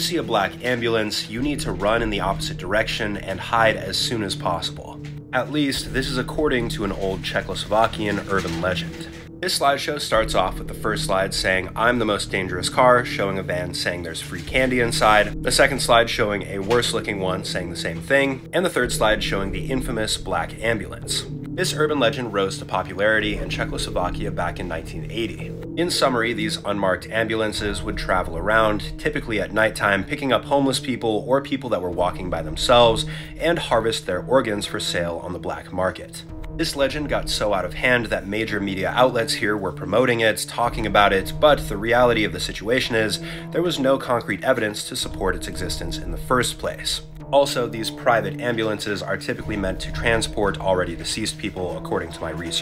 see a black ambulance, you need to run in the opposite direction and hide as soon as possible. At least, this is according to an old Czechoslovakian urban legend. This slideshow starts off with the first slide saying, I'm the most dangerous car, showing a van saying there's free candy inside, the second slide showing a worse looking one saying the same thing, and the third slide showing the infamous black ambulance. This urban legend rose to popularity in Czechoslovakia back in 1980. In summary, these unmarked ambulances would travel around, typically at nighttime, picking up homeless people or people that were walking by themselves, and harvest their organs for sale on the black market. This legend got so out of hand that major media outlets here were promoting it, talking about it, but the reality of the situation is there was no concrete evidence to support its existence in the first place. Also, these private ambulances are typically meant to transport already deceased people, according to my research.